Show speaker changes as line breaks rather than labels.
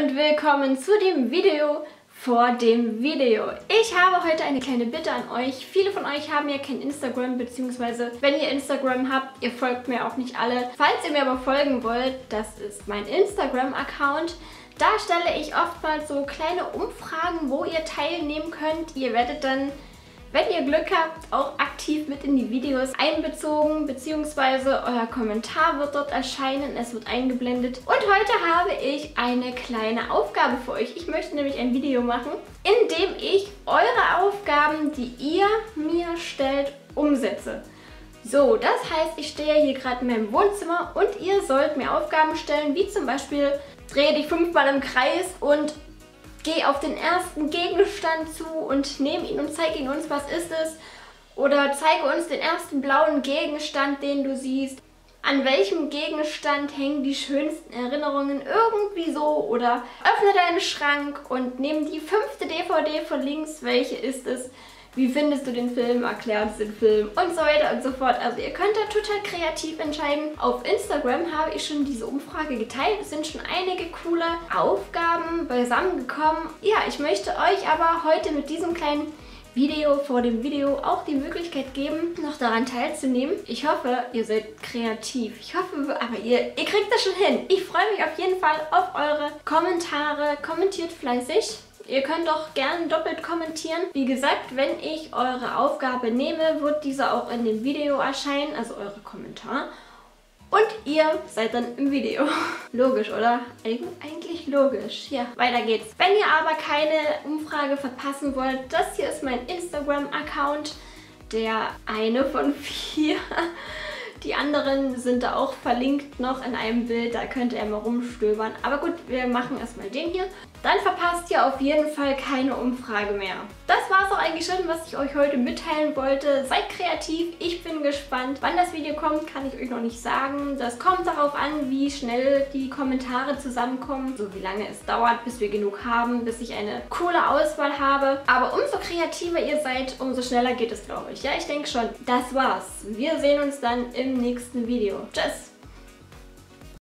und willkommen zu dem Video vor dem Video. Ich habe heute eine kleine Bitte an euch. Viele von euch haben ja kein Instagram, beziehungsweise wenn ihr Instagram habt, ihr folgt mir auch nicht alle. Falls ihr mir aber folgen wollt, das ist mein Instagram-Account. Da stelle ich oftmals so kleine Umfragen, wo ihr teilnehmen könnt. Ihr werdet dann wenn ihr Glück habt, auch aktiv mit in die Videos einbezogen, beziehungsweise euer Kommentar wird dort erscheinen, es wird eingeblendet. Und heute habe ich eine kleine Aufgabe für euch. Ich möchte nämlich ein Video machen, in dem ich eure Aufgaben, die ihr mir stellt, umsetze. So, das heißt, ich stehe hier gerade in meinem Wohnzimmer und ihr sollt mir Aufgaben stellen, wie zum Beispiel drehe dich fünfmal im Kreis und geh auf den ersten Gegenstand zu und nehme ihn und zeig ihn uns, was ist es. Oder zeige uns den ersten blauen Gegenstand, den du siehst. An welchem Gegenstand hängen die schönsten Erinnerungen irgendwie so? Oder öffne deinen Schrank und nimm die fünfte DVD von links. Welche ist es? wie findest du den Film, erklär uns den Film und so weiter und so fort. Also ihr könnt da total kreativ entscheiden. Auf Instagram habe ich schon diese Umfrage geteilt. Es sind schon einige coole Aufgaben beisammengekommen. Ja, ich möchte euch aber heute mit diesem kleinen Video vor dem Video auch die Möglichkeit geben, noch daran teilzunehmen. Ich hoffe, ihr seid kreativ. Ich hoffe, aber ihr, ihr kriegt das schon hin. Ich freue mich auf jeden Fall auf eure Kommentare. Kommentiert fleißig. Ihr könnt auch gerne doppelt kommentieren. Wie gesagt, wenn ich eure Aufgabe nehme, wird diese auch in dem Video erscheinen, also eure Kommentare. Und ihr seid dann im Video. Logisch, oder? Eigentlich logisch. Ja, weiter geht's. Wenn ihr aber keine Umfrage verpassen wollt, das hier ist mein Instagram-Account. Der eine von vier. Die anderen sind da auch verlinkt noch in einem Bild, da könnt ihr mal rumstöbern. Aber gut, wir machen erstmal den hier. Dann verpasst ihr auf jeden Fall keine Umfrage mehr. Das war es auch eigentlich schon, was ich euch heute mitteilen wollte. Seid kreativ, ich bin gespannt. Wann das Video kommt, kann ich euch noch nicht sagen. Das kommt darauf an, wie schnell die Kommentare zusammenkommen. So wie lange es dauert, bis wir genug haben, bis ich eine coole Auswahl habe. Aber umso kreativer ihr seid, umso schneller geht es, glaube ich. Ja, ich denke schon. Das war's. Wir sehen uns dann im nächsten Video. Tschüss!